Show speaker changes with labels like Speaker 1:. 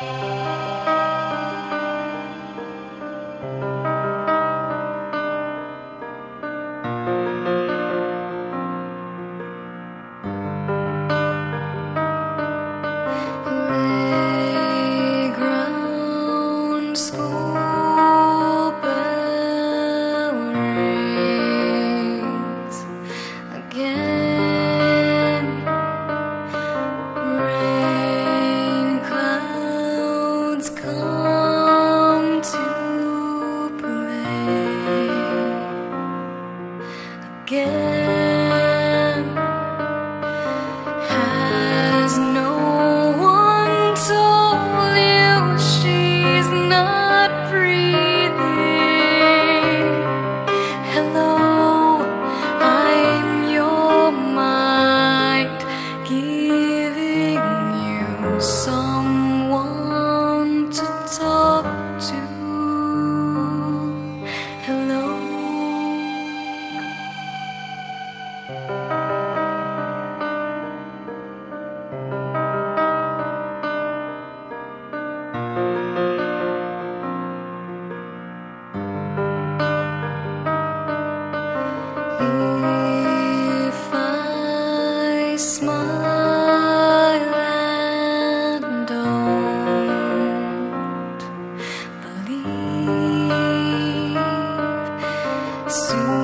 Speaker 1: Bye. soon.